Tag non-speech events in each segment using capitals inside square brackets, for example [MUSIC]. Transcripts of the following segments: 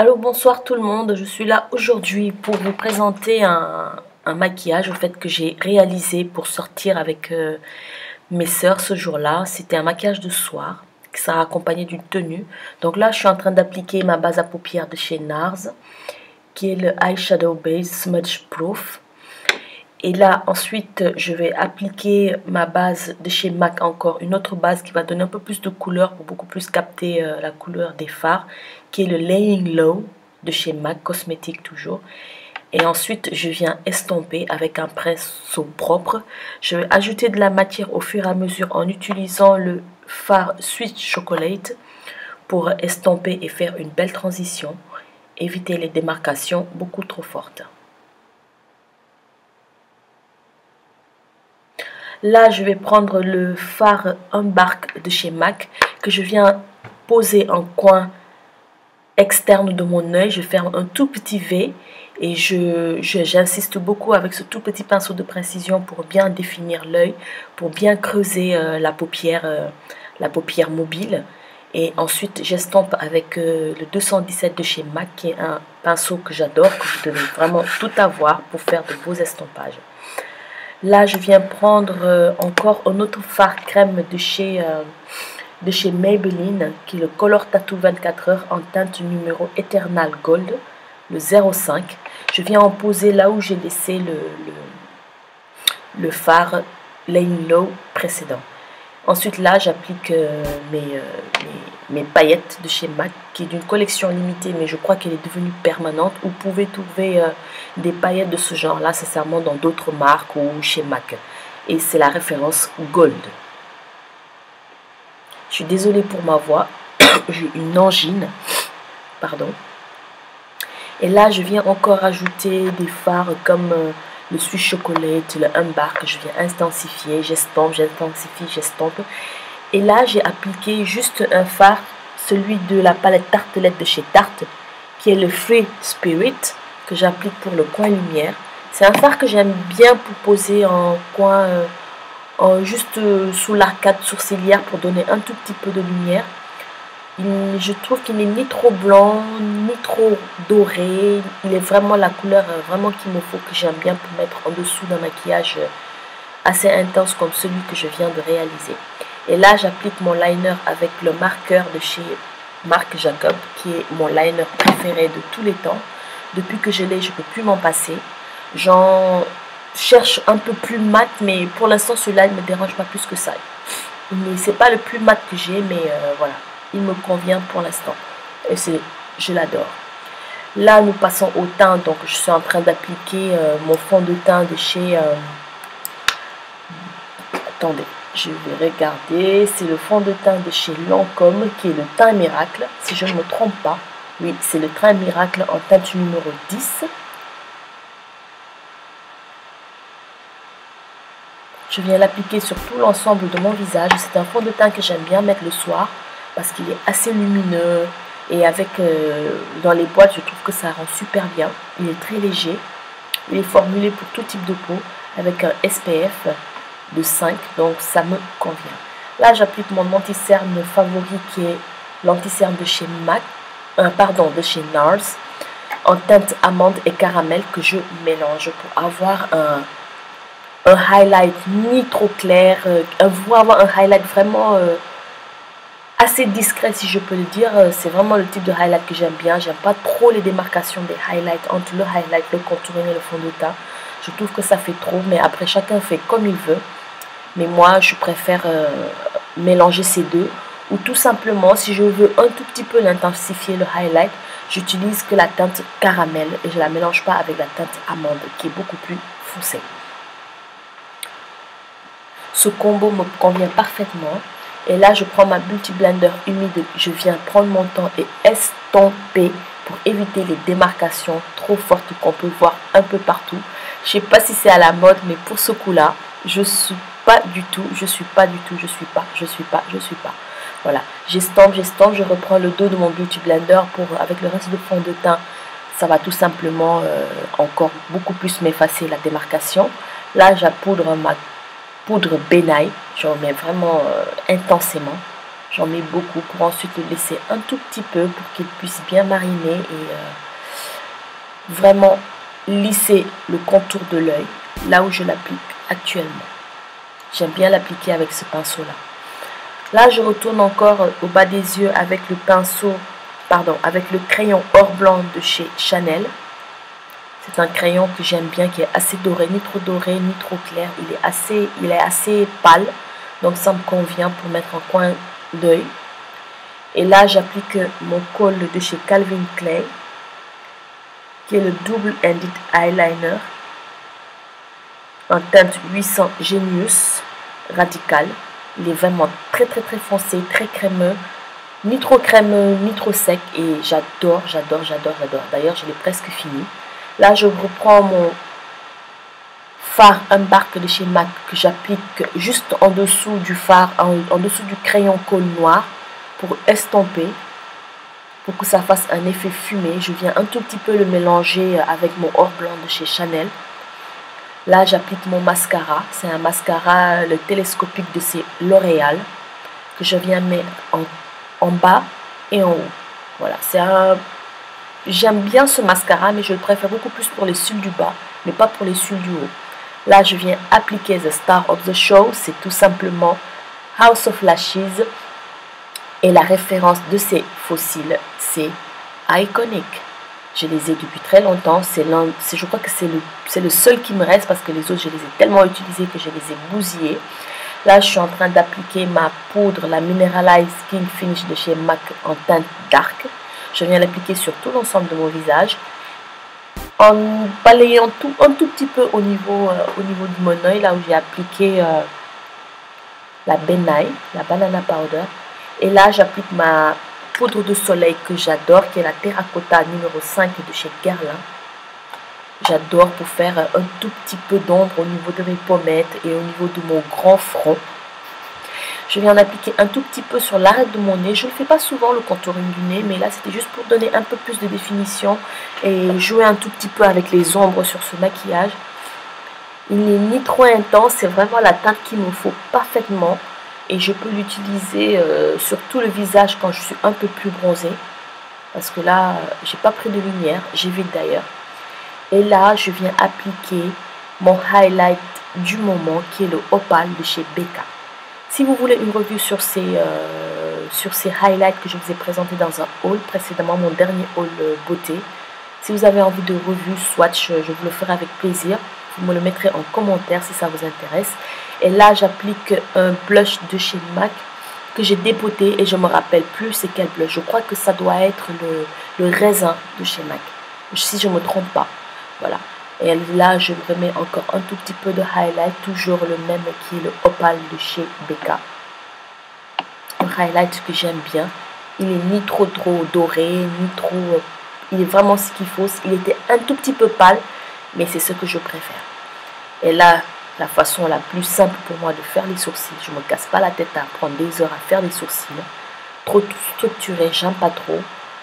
Allô, bonsoir tout le monde. Je suis là aujourd'hui pour vous présenter un, maquillage au fait que j'ai réalisé pour sortir avec euh, mes sœurs ce jour-là. C'était un maquillage de soir qui sera accompagné d'une tenue. Donc là, je suis en train d'appliquer ma base à paupières de chez NARS qui est le Eyeshadow Base Smudge Proof. Et là, ensuite, je vais appliquer ma base de chez MAC encore, une autre base qui va donner un peu plus de couleur pour beaucoup plus capter euh, la couleur des fards, qui est le Laying Low de chez MAC Cosmétique toujours. Et ensuite, je viens estomper avec un pinceau propre. Je vais ajouter de la matière au fur et à mesure en utilisant le fard Sweet Chocolate pour estomper et faire une belle transition. Éviter les démarcations beaucoup trop fortes. Là, je vais prendre le phare Embark de chez MAC que je viens poser en coin externe de mon œil. Je ferme un tout petit V et j'insiste je, beaucoup avec ce tout petit pinceau de précision pour bien définir l'œil, pour bien creuser euh, la, paupière, euh, la paupière mobile. Et ensuite, j'estompe avec euh, le 217 de chez MAC, qui est un pinceau que j'adore, que vous devez vraiment tout avoir pour faire de beaux estompages. Là, je viens prendre euh, encore un autre fard crème de chez, euh, de chez Maybelline, qui est le Color Tattoo 24 heures en teinte numéro Eternal Gold, le 05. Je viens en poser là où j'ai laissé le, le, le phare Lane Low précédent. Ensuite, là, j'applique euh, mes, mes, paillettes de chez MAC, qui est d'une collection limitée, mais je crois qu'elle est devenue permanente. Vous pouvez trouver euh, des paillettes de ce genre-là, sincèrement, dans d'autres marques ou chez MAC. Et c'est la référence Gold. Je suis désolée pour ma voix. [COUGHS] J'ai une angine. Pardon. Et là, je viens encore ajouter des fards comme... Le Swiss Chocolate, le Humbar que je viens intensifier, j'estompe, j'intensifie, j'estompe. Et là, j'ai appliqué juste un fard, celui de la palette Tartelette de chez Tarte, qui est le Free Spirit, que j'applique pour le coin lumière. C'est un fard que j'aime bien pour poser en coin, euh, juste euh, sous l'arcade sourcilière pour donner un tout petit peu de lumière je trouve qu'il n'est ni trop blanc, ni trop doré. Il est vraiment la couleur euh, vraiment qu'il me faut, que j'aime bien pour mettre en dessous d'un maquillage euh, assez intense comme celui que je viens de réaliser. Et là, j'applique mon liner avec le marqueur de chez Marc Jacob, qui est mon liner préféré de tous les temps. Depuis que je l'ai, je ne peux plus m'en passer. J'en cherche un peu plus mat, mais pour l'instant, celui-là, ne me dérange pas plus que ça. C'est pas le plus mat que j'ai, mais euh, voilà il me convient pour l'instant. Et c'est, je l'adore. Là, nous passons au teint. Donc, je suis en train d'appliquer euh, mon fond de teint de chez... Euh, attendez, je vais regarder. C'est le fond de teint de chez Lancôme, qui est le teint miracle. Si je ne me trompe pas. Oui, c'est le teint miracle en teinte numéro 10. Je viens l'appliquer sur tout l'ensemble de mon visage. C'est un fond de teint que j'aime bien mettre le soir parce qu'il est assez lumineux et avec euh, dans les boîtes je trouve que ça rend super bien. Il est très léger. Il est formulé pour tout type de peau avec un SPF de 5 donc ça me convient. Là j'applique mon anti-cerne favori qui est l'anti-cerne de chez MAC euh, pardon de chez NARS en teinte amande et caramel que je mélange pour avoir un, highlight ni trop clair euh, avoir un highlight vraiment assez discret si je peux le dire. Euh, c'est vraiment le type de highlight que j'aime bien. J'aime pas trop les démarcations des highlights entre le highlight, le contouring et le fond de teint. Je trouve que ça fait trop, mais après chacun fait comme il veut. Mais moi, je préfère euh, mélanger ces deux. Ou tout simplement, si je veux un tout petit peu l'intensifier, le highlight, j'utilise que la teinte caramel et je la mélange pas avec la teinte amande qui est beaucoup plus foncée. Ce combo me convient parfaitement. Et là, je prends ma Beauty Blender humide. Je viens prendre mon temps et estomper pour éviter les démarcations trop fortes qu'on peut voir un peu partout. Je sais pas si c'est à la mode, mais pour ce coup-là, je suis pas du tout, je suis pas du tout, je suis pas, je suis pas, je suis pas. Voilà, j'estompe, j'estompe, je reprends le dos de mon Beauty Blender pour, avec le reste de fond de teint, ça va tout simplement euh, encore beaucoup plus m'effacer la démarcation. Là, j'appoudre ma poudre Benai. J'en mets vraiment euh, intensément. J'en mets beaucoup pour ensuite le laisser un tout petit peu pour qu'il puisse bien mariner et euh, vraiment lisser le contour de l'œil là où je l'applique actuellement. J'aime bien l'appliquer avec ce pinceau là. Là, je retourne encore au bas des yeux avec le pinceau, pardon, avec le crayon or blanc de chez Chanel. C'est un crayon que j'aime bien, qui est assez doré, ni trop doré, ni trop clair. Il est assez, pâle, donc ça me convient pour mettre en coin d'œil. Et là, j'applique mon col de chez Calvin Klein, qui est le Double Ended Eyeliner en teinte 800 Genius Radical. Il est vraiment très très très foncé, très crémeux, ni trop crémeux, ni trop sec. Et j'adore, j'adore, j'adore, j'adore. D'ailleurs, je l'ai presque fini. Là, je reprends mon phare Embark de chez MAC que j'applique juste en dessous du phare, en, dessous du crayon colle noir pour estomper, pour que ça fasse un effet fumé. Je viens un tout petit peu le mélanger avec mon or blanc de chez Chanel. Là, j'applique mon mascara. C'est un mascara, le télescopique de chez L'Oréal, que je viens mettre en, en bas et en haut. Voilà, c'est un J'aime bien ce mascara, mais je le préfère beaucoup plus pour les cils du bas, mais pas pour les cils du haut. Là, je viens appliquer The Star of the Show. C'est tout simplement House of Lashes. Et la référence de ces fossiles, c'est Iconic. Je les ai depuis très longtemps. C'est je crois que c'est le, le seul qui me reste parce que les autres, je les ai tellement utilisés que je les ai bousillés. Là, je suis en train d'appliquer ma poudre, la Mineralized Skin Finish de chez MAC en teinte dark. Je viens l'appliquer sur tout l'ensemble de mon visage en balayant tout un tout petit peu au niveau, euh, au de mon oeil, là où j'ai appliqué euh, la Benai, la banana powder. Et là, j'applique ma poudre de soleil que j'adore, qui est la Terracotta numéro 5 de chez Guerlain. J'adore pour faire un tout petit peu d'ombre au niveau de mes pommettes et au niveau de mon grand front. Je viens en appliquer un tout petit peu sur l'arête de mon nez. Je ne fais pas souvent le contouring du nez, mais là c'était juste pour donner un peu plus de définition et jouer un tout petit peu avec les ombres sur ce maquillage. Il n'est ni trop intense, c'est vraiment la teinte qu'il me faut parfaitement et je peux l'utiliser euh, sur tout le visage quand je suis un peu plus bronzée parce que là j'ai pas pris de lumière, j'évite d'ailleurs. Et là je viens appliquer mon highlight du moment qui est le Opal de chez Becca. Si vous voulez une revue sur ces, euh, sur ces highlights que je vous ai présentés dans un haul précédemment, mon dernier haul euh, beauté, si vous avez envie de revue swatch, euh, je vous le ferai avec plaisir. Vous me le mettrez en commentaire si ça vous intéresse. Et là, j'applique un blush de chez MAC que j'ai dépoté et je me rappelle plus c'est quel blush. Je crois que ça doit être le, le raisin de chez MAC, si je ne me trompe pas. Voilà. Et là, je remets encore un tout petit peu de highlight, toujours le même qui est le Opal de chez Becca. Un highlight que j'aime bien. Il est ni trop trop doré, ni trop... Euh, il est vraiment ce qu'il faut. Il était un tout petit peu pâle, mais c'est ce que je préfère. Et là, la façon la plus simple pour moi de faire les sourcils, je ne me casse pas la tête à prendre des heures à faire des sourcils. Trop structuré, j'aime pas trop.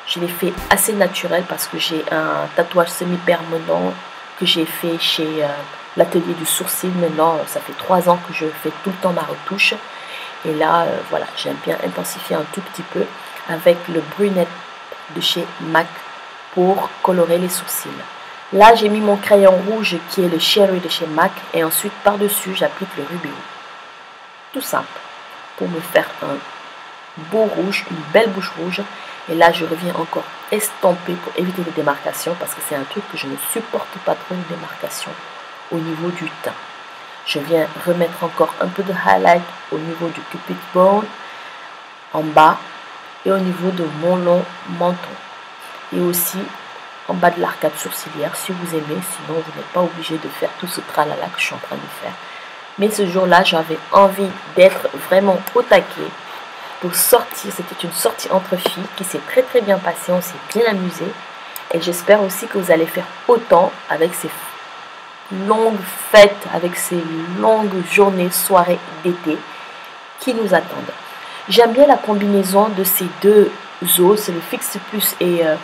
Je les fais assez naturel parce que j'ai un tatouage semi-permanent que j'ai fait chez euh, l'atelier du sourcil. Maintenant, ça fait trois ans que je fais tout le temps ma retouche. Et là, euh, voilà, j'aime bien intensifier un tout petit peu avec le brunette de chez MAC pour colorer les sourcils. Là, j'ai mis mon crayon rouge qui est le Cherry de chez MAC et ensuite par-dessus, j'applique le Rubio. Tout simple pour me faire un beau rouge, une belle bouche rouge. Et là, je reviens encore estomper pour éviter les démarcations parce que c'est un truc que je ne supporte pas trop les démarcations au niveau du teint. Je viens remettre encore un peu de highlight au niveau du cupid bone en bas et au niveau de mon long menton. Et aussi en bas de l'arcade sourcilière si vous aimez, sinon vous n'êtes pas obligé de faire tout ce tralala que je suis en train de faire. Mais ce jour-là, j'avais envie d'être vraiment au taquet sortir. C'était une sortie entre filles qui s'est très très bien passée. On s'est bien amusé. Et j'espère aussi que vous allez faire autant avec ces longues fêtes, avec ces longues journées, soirées d'été qui nous attendent. J'aime bien la combinaison de ces deux os, c'est le Fix Plus et euh,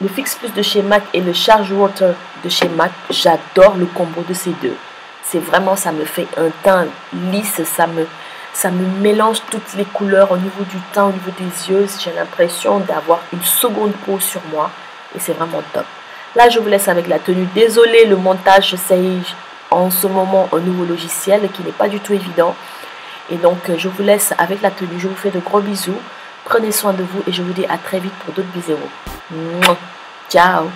le Fix Plus de chez MAC et le Charge Water de chez MAC. J'adore le combo de ces deux. C'est vraiment, ça me fait un teint lisse, ça me, Ça me mélange toutes les couleurs au niveau du teint, au niveau des yeux. J'ai l'impression d'avoir une seconde peau sur moi. Et c'est vraiment top. Là, je vous laisse avec la tenue. Désolée, le montage, j'essaye en ce moment un nouveau logiciel qui n'est pas du tout évident. Et donc, je vous laisse avec la tenue. Je vous fais de gros bisous. Prenez soin de vous et je vous dis à très vite pour d'autres vidéos. Ciao